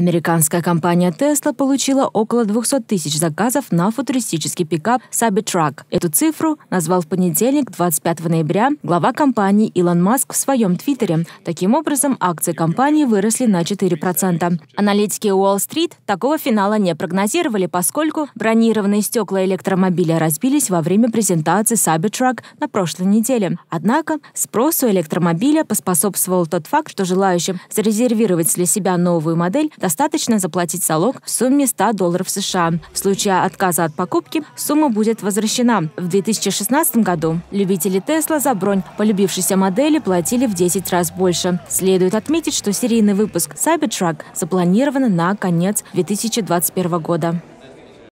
Американская компания Tesla получила около 200 тысяч заказов на футуристический пикап Cybertruck. Эту цифру назвал в понедельник, 25 ноября, глава компании Илон Маск в своем твиттере. Таким образом, акции компании выросли на 4%. Аналитики Уолл-стрит такого финала не прогнозировали, поскольку бронированные стекла электромобиля разбились во время презентации Cybertruck на прошлой неделе. Однако спросу электромобиля поспособствовал тот факт, что желающим зарезервировать для себя новую модель достаточно заплатить залог в сумме 100 долларов США. В случае отказа от покупки сумма будет возвращена. В 2016 году любители Tesla за бронь полюбившейся модели платили в 10 раз больше. Следует отметить, что серийный выпуск Cybertruck запланирован на конец 2021 года.